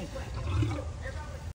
Good.